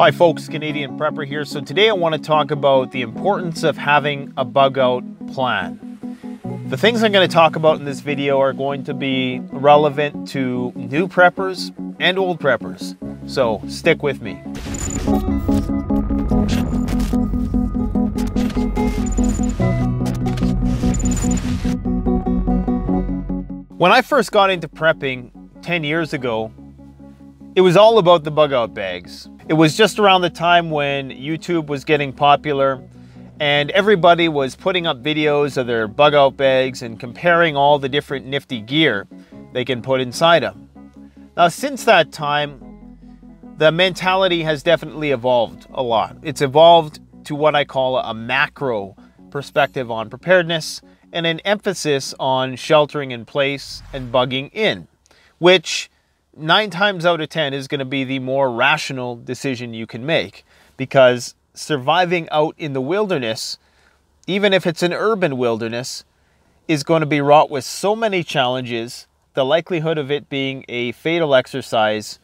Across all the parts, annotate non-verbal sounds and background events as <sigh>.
Hi folks, Canadian Prepper here. So today I want to talk about the importance of having a bug out plan. The things I'm going to talk about in this video are going to be relevant to new preppers and old preppers. So stick with me. When I first got into prepping 10 years ago, it was all about the bug out bags. It was just around the time when YouTube was getting popular and everybody was putting up videos of their bug out bags and comparing all the different nifty gear they can put inside them. Now, since that time, the mentality has definitely evolved a lot. It's evolved to what I call a macro perspective on preparedness and an emphasis on sheltering in place and bugging in, which nine times out of 10 is going to be the more rational decision you can make because surviving out in the wilderness, even if it's an urban wilderness, is going to be wrought with so many challenges. The likelihood of it being a fatal exercise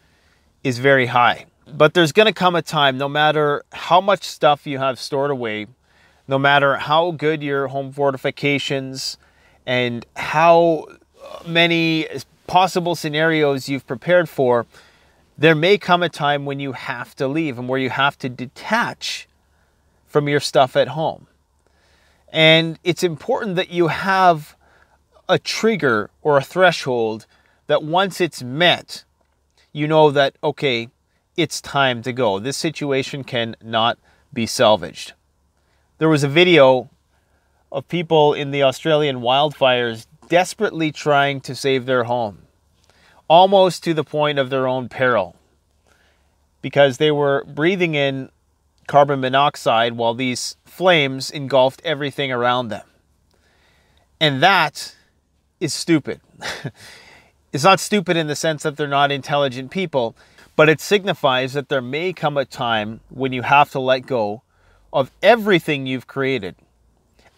is very high. But there's going to come a time, no matter how much stuff you have stored away, no matter how good your home fortifications and how many possible scenarios you've prepared for, there may come a time when you have to leave and where you have to detach from your stuff at home. And it's important that you have a trigger or a threshold that once it's met, you know that, okay, it's time to go. This situation can not be salvaged. There was a video of people in the Australian wildfires desperately trying to save their home, almost to the point of their own peril, because they were breathing in carbon monoxide while these flames engulfed everything around them. And that is stupid. <laughs> it's not stupid in the sense that they're not intelligent people, but it signifies that there may come a time when you have to let go of everything you've created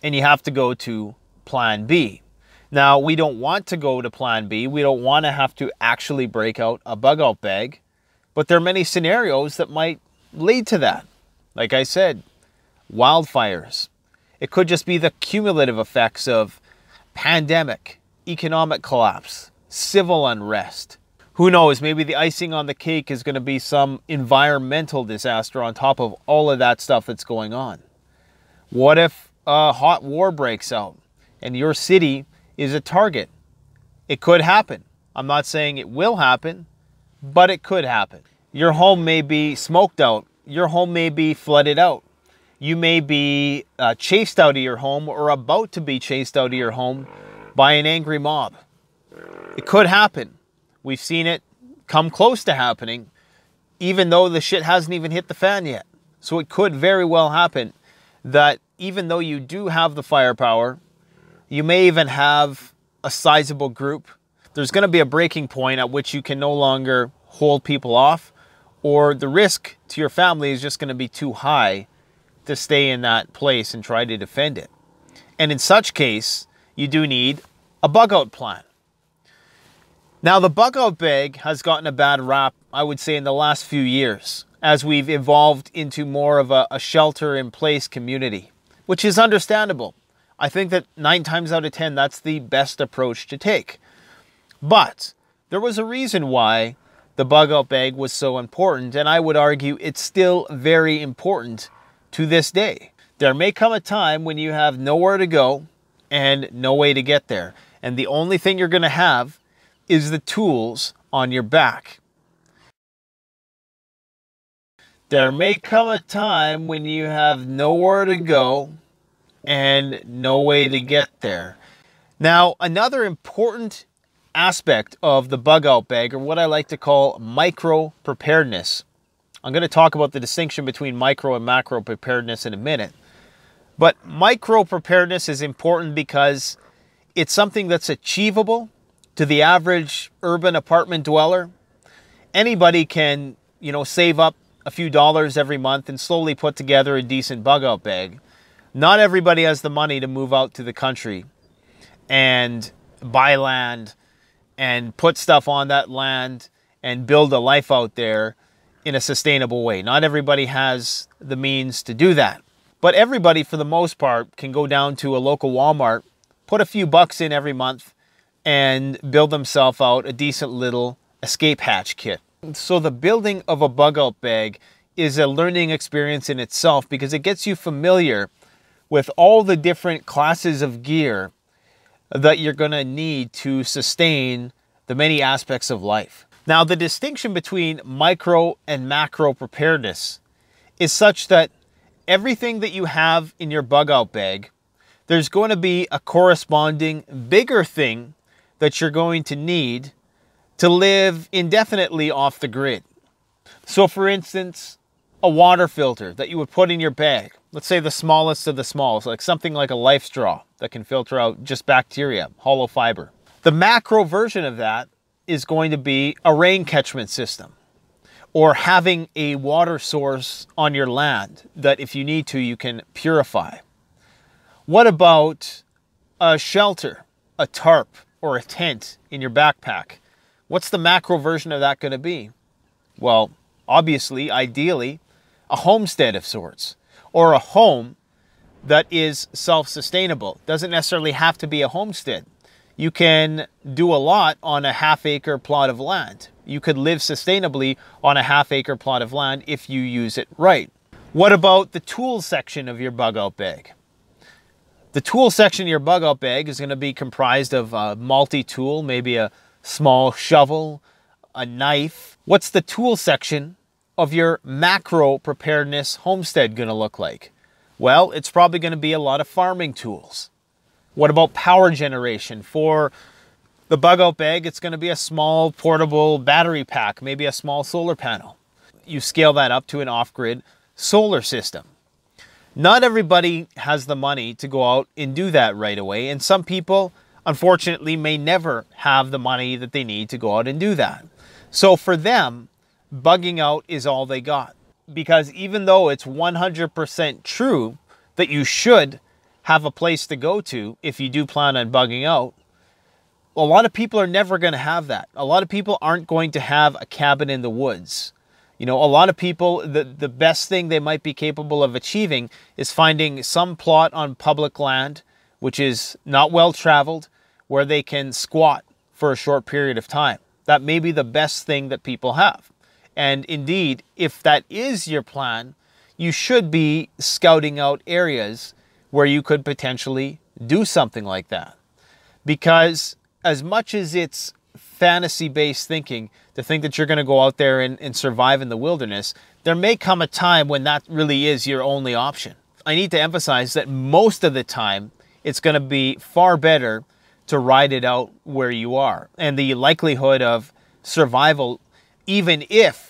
and you have to go to plan B. Now, we don't want to go to plan B. We don't want to have to actually break out a bug out bag, but there are many scenarios that might lead to that. Like I said, wildfires. It could just be the cumulative effects of pandemic, economic collapse, civil unrest. Who knows, maybe the icing on the cake is going to be some environmental disaster on top of all of that stuff that's going on. What if a hot war breaks out and your city is a target. It could happen. I'm not saying it will happen, but it could happen. Your home may be smoked out. Your home may be flooded out. You may be uh, chased out of your home or about to be chased out of your home by an angry mob. It could happen. We've seen it come close to happening, even though the shit hasn't even hit the fan yet. So it could very well happen that even though you do have the firepower, you may even have a sizable group. There's going to be a breaking point at which you can no longer hold people off, or the risk to your family is just going to be too high to stay in that place and try to defend it. And in such case, you do need a bug out plan. Now, the bug out bag has gotten a bad rap, I would say, in the last few years as we've evolved into more of a, a shelter in place community, which is understandable. I think that nine times out of 10, that's the best approach to take. But there was a reason why the bug out bag was so important, and I would argue it's still very important to this day. There may come a time when you have nowhere to go and no way to get there. And the only thing you're going to have is the tools on your back. There may come a time when you have nowhere to go and no way to get there. Now, another important aspect of the bug out bag, or what I like to call micro preparedness. I'm going to talk about the distinction between micro and macro preparedness in a minute. But micro preparedness is important because it's something that's achievable to the average urban apartment dweller. Anybody can, you know, save up a few dollars every month and slowly put together a decent bug out bag. Not everybody has the money to move out to the country and buy land and put stuff on that land and build a life out there in a sustainable way. Not everybody has the means to do that. But everybody, for the most part, can go down to a local Walmart, put a few bucks in every month, and build themselves out a decent little escape hatch kit. So the building of a bug out bag is a learning experience in itself because it gets you familiar with all the different classes of gear that you're going to need to sustain the many aspects of life. Now, the distinction between micro and macro preparedness is such that everything that you have in your bug out bag, there's going to be a corresponding bigger thing that you're going to need to live indefinitely off the grid. So, for instance, a water filter that you would put in your bag, let's say the smallest of the smalls, like something like a LifeStraw that can filter out just bacteria, hollow fiber. The macro version of that is going to be a rain catchment system or having a water source on your land that if you need to, you can purify. What about a shelter, a tarp, or a tent in your backpack? What's the macro version of that going to be? Well, obviously, ideally, a homestead of sorts or a home that is self sustainable. Doesn't necessarily have to be a homestead. You can do a lot on a half acre plot of land. You could live sustainably on a half acre plot of land if you use it right. What about the tool section of your bug out bag? The tool section of your bug out bag is going to be comprised of a multi tool, maybe a small shovel, a knife. What's the tool section of your macro preparedness homestead going to look like? Well, it's probably going to be a lot of farming tools. What about power generation? For the bug out bag, it's going to be a small portable battery pack, maybe a small solar panel. You scale that up to an off grid solar system. Not everybody has the money to go out and do that right away, and some people, unfortunately, may never have the money that they need to go out and do that. So for them, bugging out is all they got because even though it's 100% true that you should have a place to go to if you do plan on bugging out, a lot of people are never going to have that. A lot of people aren't going to have a cabin in the woods. You know, a lot of people, the, the best thing they might be capable of achieving is finding some plot on public land, which is not well traveled, where they can squat for a short period of time. That may be the best thing that people have. And indeed, if that is your plan, you should be scouting out areas where you could potentially do something like that. Because as much as it's fantasy based thinking to think that you're going to go out there and, and, survive in the wilderness, there may come a time when that really is your only option. I need to emphasize that most of the time, it's going to be far better to ride it out where you are. And the likelihood of survival, even if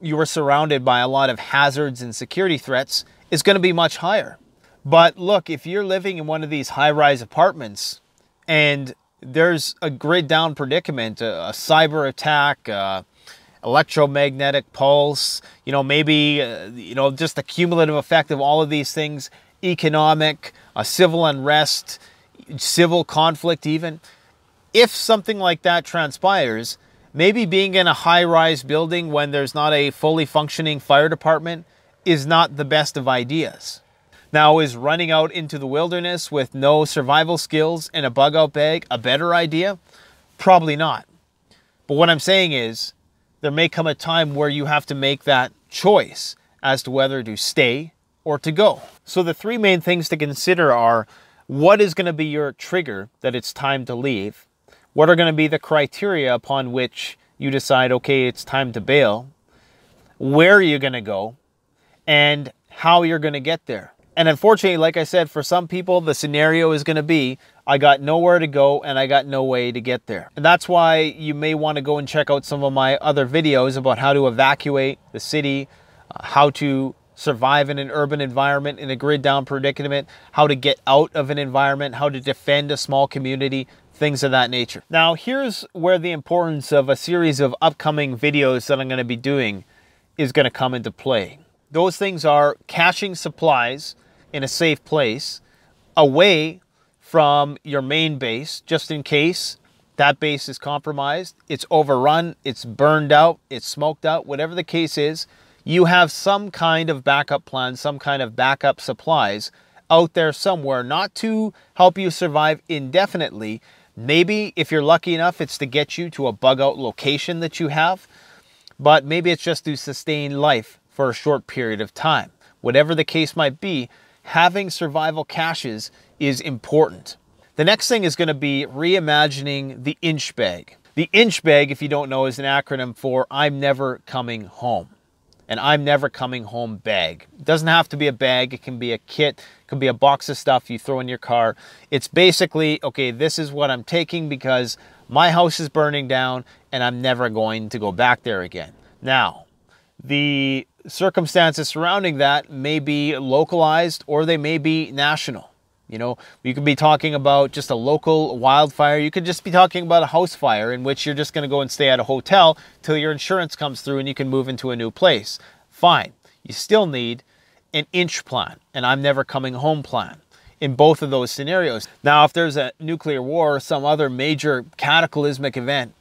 you are surrounded by a lot of hazards and security threats is going to be much higher. But look, if you're living in one of these high rise apartments and there's a grid down predicament, a, a cyber attack, uh, electromagnetic pulse, you know, maybe, uh, you know, just the cumulative effect of all of these things, economic, a civil unrest, civil conflict, even. If something like that transpires, maybe being in a high rise building when there's not a fully functioning fire department is not the best of ideas. Now, is running out into the wilderness with no survival skills and a bug out bag a better idea? Probably not. But what I'm saying is, there may come a time where you have to make that choice as to whether to stay or to go. So, the three main things to consider are what is going to be your trigger that it's time to leave? What are going to be the criteria upon which you decide, okay, it's time to bail? Where are you going to go? And how you're going to get there. And unfortunately, like I said, for some people, the scenario is going to be I got nowhere to go and I got no way to get there. And that's why you may want to go and check out some of my other videos about how to evacuate the city, uh, how to survive in an urban environment in a grid down predicament, how to get out of an environment, how to defend a small community, things of that nature. Now, here's where the importance of a series of upcoming videos that I'm going to be doing is going to come into play. Those things are caching supplies in a safe place away from your main base, just in case that base is compromised, it's overrun, it's burned out, it's smoked out, whatever the case is, you have some kind of backup plan, some kind of backup supplies out there somewhere, not to help you survive indefinitely. Maybe if you're lucky enough, it's to get you to a bug out location that you have, but maybe it's just to sustain life for a short period of time. Whatever the case might be, having survival caches is important. The next thing is going to be reimagining the inch bag. The inch bag, if you don't know, is an acronym for I'm never coming home. And I'm never coming home bag. It doesn't have to be a bag, it can be a kit, it can be a box of stuff you throw in your car. It's basically, okay, this is what I'm taking because my house is burning down and I'm never going to go back there again. Now, the circumstances surrounding that may be localized or they may be national. You know, you could be talking about just a local wildfire. You could just be talking about a house fire in which you're just going to go and stay at a hotel till your insurance comes through and you can move into a new place. Fine. You still need an inch plan, and I'm never coming home plan in both of those scenarios. Now, if there's a nuclear war or some other major cataclysmic event,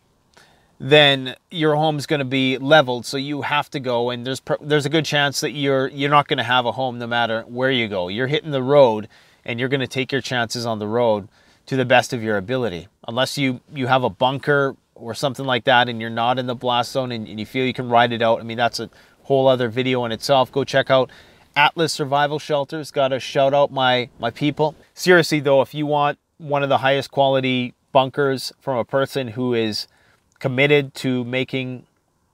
then your home's going to be leveled so you have to go and there's there's a good chance that you're you're not going to have a home no matter where you go. You're hitting the road and you're going to take your chances on the road to the best of your ability. Unless you you have a bunker or something like that and you're not in the blast zone and, and you feel you can ride it out. I mean, that's a whole other video in itself. Go check out Atlas Survival Shelters. Got to shout out my my people. Seriously though, if you want one of the highest quality bunkers from a person who is committed to making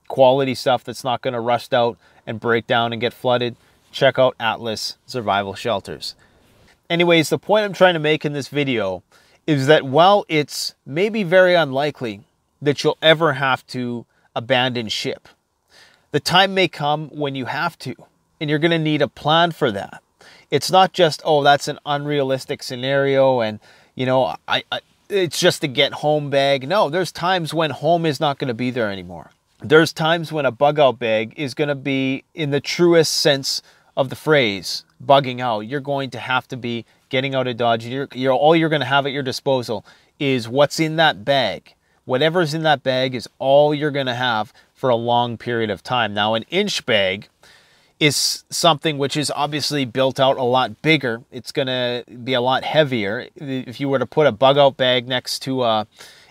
quality stuff that's not going to rust out and break down and get flooded, check out Atlas Survival Shelters. Anyways, the point I'm trying to make in this video is that while it's maybe very unlikely that you'll ever have to abandon ship, the time may come when you have to, and you're going to need a plan for that. It's not just, oh, that's an unrealistic scenario and, you know, I, I it's just to get home bag. No, there's times when home is not going to be there anymore. There's times when a bug out bag is going to be, in the truest sense of the phrase, bugging out. You're going to have to be getting out of Dodge. You're, you're all you're going to have at your disposal is what's in that bag. Whatever's in that bag is all you're going to have for a long period of time. Now, an inch bag is something which is obviously built out a lot bigger. It's going to be a lot heavier. If you were to put a bug out bag next to a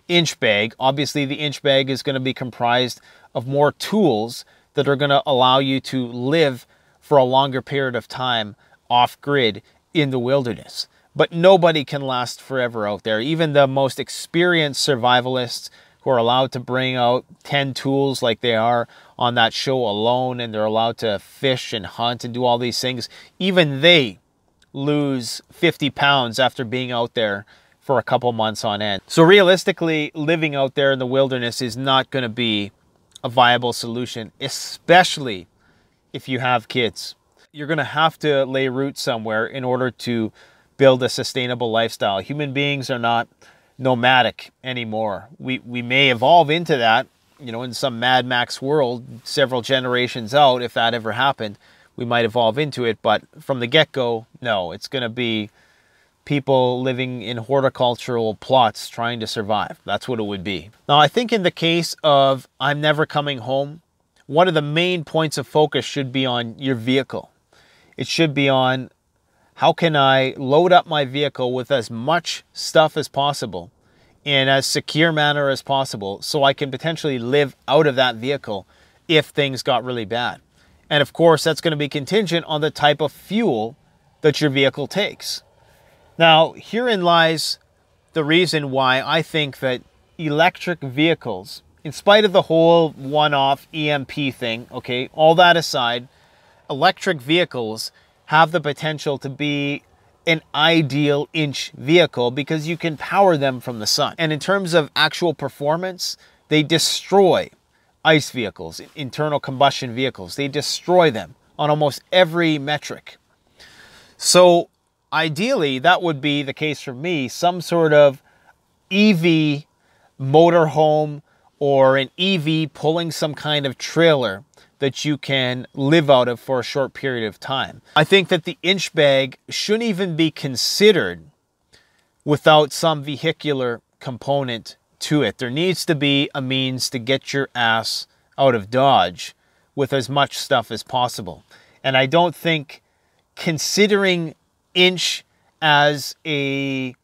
inch bag, obviously the inch bag is going to be comprised of more tools that are going to allow you to live for a longer period of time off grid in the wilderness. But nobody can last forever out there. Even the most experienced survivalists who are allowed to bring out 10 tools like they are on that show alone and they're allowed to fish and hunt and do all these things, even they lose 50 pounds after being out there for a couple months on end. So realistically, living out there in the wilderness is not going to be a viable solution, especially if you have kids. You're going to have to lay roots somewhere in order to build a sustainable lifestyle. Human beings are not nomadic anymore. We, we may evolve into that, you know, in some Mad Max world several generations out, if that ever happened, we might evolve into it. But from the get go, no, it's going to be people living in horticultural plots trying to survive. That's what it would be. Now, I think in the case of I'm Never Coming Home, one of the main points of focus should be on your vehicle. It should be on how can I load up my vehicle with as much stuff as possible in as secure manner as possible so I can potentially live out of that vehicle if things got really bad. And of course, that's going to be contingent on the type of fuel that your vehicle takes. Now, herein lies the reason why I think that electric vehicles in spite of the whole one-off EMP thing, okay, all that aside, electric vehicles have the potential to be an ideal inch vehicle because you can power them from the sun. And in terms of actual performance, they destroy ICE vehicles, internal combustion vehicles. They destroy them on almost every metric. So ideally, that would be the case for me, some sort of EV motorhome or an EV pulling some kind of trailer that you can live out of for a short period of time. I think that the inch bag shouldn't even be considered without some vehicular component to it. There needs to be a means to get your ass out of Dodge with as much stuff as possible. And I don't think considering inch as a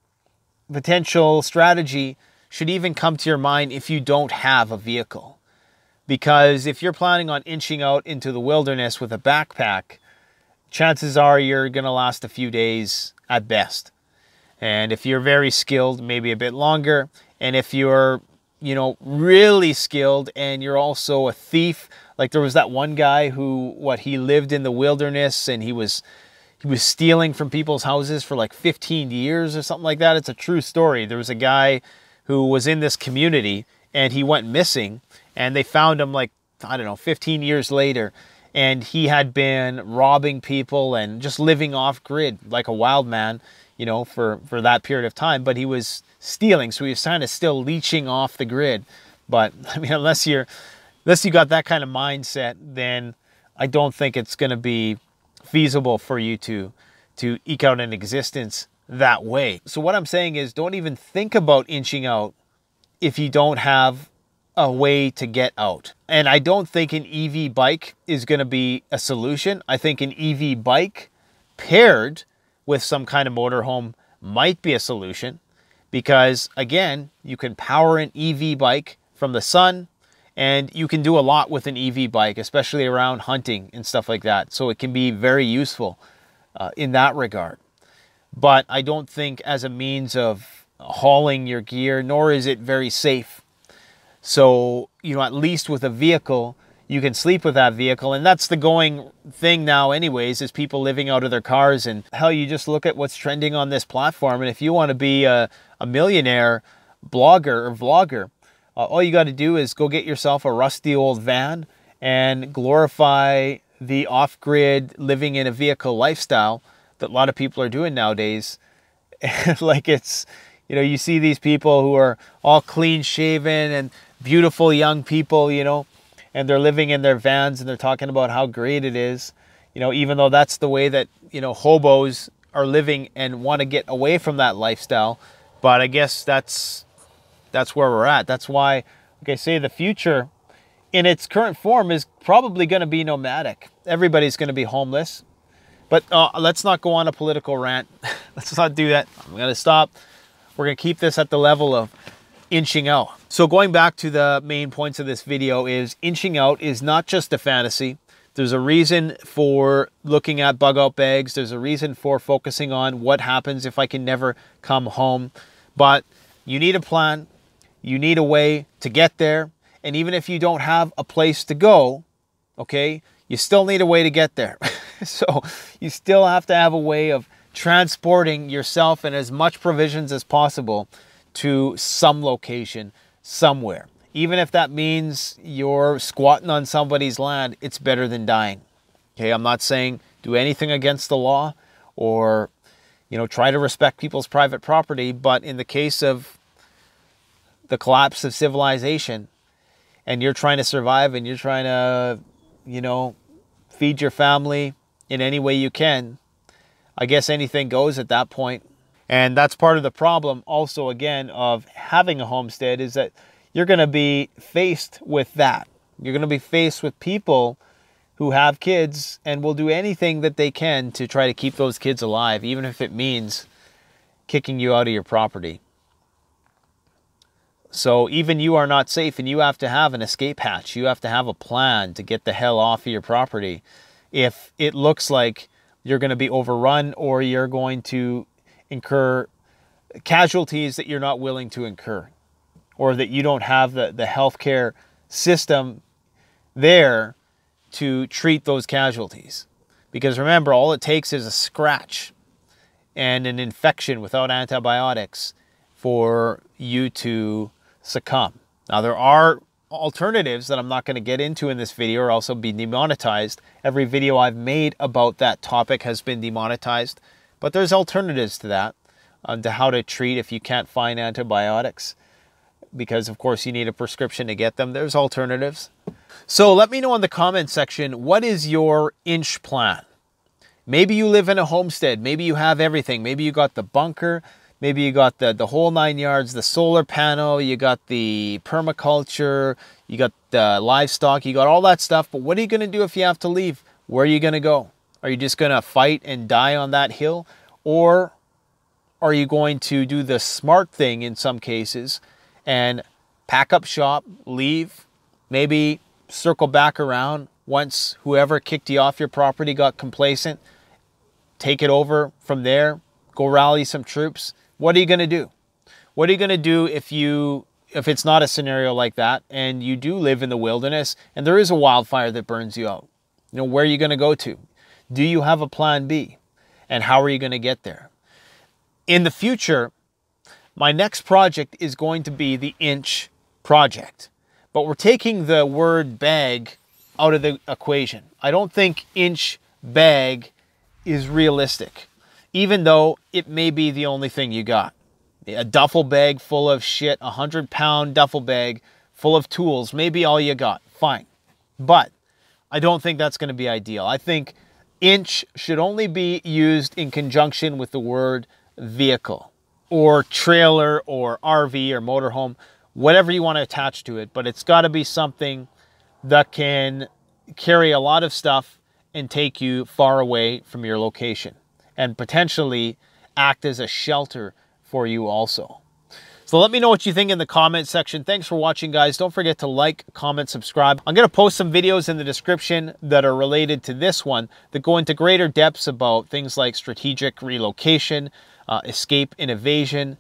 potential strategy should even come to your mind if you don't have a vehicle. Because if you're planning on inching out into the wilderness with a backpack, chances are you're going to last a few days at best. And if you're very skilled, maybe a bit longer. And if you're, you know, really skilled and you're also a thief, like there was that one guy who, what, he lived in the wilderness and he was, he was stealing from people's houses for like 15 years or something like that. It's a true story. There was a guy who was in this community and he went missing and they found him like, I don't know, 15 years later and he had been robbing people and just living off grid like a wild man, you know, for, for that period of time. But he was stealing, so he was kind of still leeching off the grid. But <laughs> I mean, unless you're, unless you got that kind of mindset, then I don't think it's going to be feasible for you to to eke out an existence that way. So what I'm saying is, don't even think about inching out if you don't have a way to get out. And I don't think an EV bike is going to be a solution. I think an EV bike paired with some kind of motorhome might be a solution because, again, you can power an EV bike from the sun and you can do a lot with an EV bike, especially around hunting and stuff like that. So it can be very useful uh, in that regard. But I don't think as a means of hauling your gear, nor is it very safe so, you know, at least with a vehicle, you can sleep with that vehicle. And that's the going thing now, anyways, is people living out of their cars. And hell, you just look at what's trending on this platform. And if you want to be a, a millionaire blogger or vlogger, uh, all you got to do is go get yourself a rusty old van and glorify the off grid living in a vehicle lifestyle that a lot of people are doing nowadays. <laughs> like it's, you know, you see these people who are all clean shaven and beautiful young people, you know, and they're living in their vans and they're talking about how great it is, you know, even though that's the way that, you know, hobos are living and want to get away from that lifestyle. But I guess that's that's where we're at. That's why, I say, the future in its current form is probably going to be nomadic. Everybody's going to be homeless. But uh, let's not go on a political rant. <laughs> let's not do that. I'm going to stop. We're going to keep this at the level of inching out. So going back to the main points of this video is inching out is not just a fantasy. There's a reason for looking at bug out bags. There's a reason for focusing on what happens if I can never come home. But you need a plan. You need a way to get there. And even if you don't have a place to go, okay, you still need a way to get there. <laughs> <laughs> so you still have to have a way of transporting yourself and as much provisions as possible to some location somewhere. Even if that means you're squatting on somebody's land, it's better than dying. Okay, I'm not saying do anything against the law or you know try to respect people's private property, but in the case of the collapse of civilization and you're trying to survive and you're trying to you know feed your family in any way you can, I guess anything goes at that point. And that's part of the problem also again of having a homestead is that you're going to be faced with that. You're going to be faced with people who have kids and will do anything that they can to try to keep those kids alive, even if it means kicking you out of your property. So even you are not safe and you have to have an escape hatch. You have to have a plan to get the hell off of your property if it looks like you're going to be overrun or you're going to incur casualties that you're not willing to incur or that you don't have the, the healthcare system there to treat those casualties. Because remember, all it takes is a scratch and an infection without antibiotics for you to succumb. Now, there are alternatives that I'm not going to get into in this video are also be demonetized. Every video I've made about that topic has been demonetized, but there's alternatives to that, um, to how to treat if you can't find antibiotics, because of course you need a prescription to get them. There's alternatives. So let me know in the comment section, what is your inch plan? Maybe you live in a homestead. Maybe you have everything. Maybe you got the bunker, Maybe you got the, the whole nine yards, the solar panel, you got the permaculture, you got the livestock, you got all that stuff. But what are you going to do if you have to leave? Where are you going to go? Are you just going to fight and die on that hill? Or are you going to do the smart thing in some cases and pack up shop, leave, maybe circle back around once whoever kicked you off your property got complacent, take it over from there, go rally some troops, what are you going to do? What are you going to do if you if it's not a scenario like that and you do live in the wilderness and there is a wildfire that burns you out? You know, where are you going to go to? Do you have a plan B? And how are you going to get there? In the future, my next project is going to be the inch project. But we're taking the word bag out of the equation. I don't think inch bag is realistic even though it may be the only thing you got. A duffel bag full of shit, a hundred pound duffel bag full of tools, maybe all you got. Fine. But I don't think that's going to be ideal. I think inch should only be used in conjunction with the word vehicle or trailer or RV or motorhome, whatever you want to attach to it. But it's got to be something that can carry a lot of stuff and take you far away from your location and potentially act as a shelter for you also. So let me know what you think in the comment section. Thanks for watching, guys. Don't forget to like, comment, subscribe. I'm going to post some videos in the description that are related to this one that go into greater depths about things like strategic relocation, uh, escape and evasion,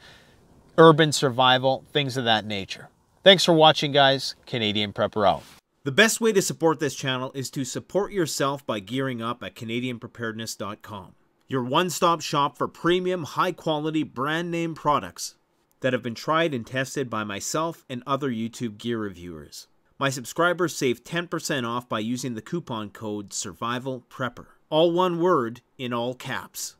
urban survival, things of that nature. Thanks for watching, guys. Canadian Prepper out. The best way to support this channel is to support yourself by gearing up at CanadianPreparedness.com your one-stop shop for premium, high-quality, brand-name products that have been tried and tested by myself and other YouTube gear reviewers. My subscribers save 10% off by using the coupon code SURVIVALPREPPER. All one word in all caps.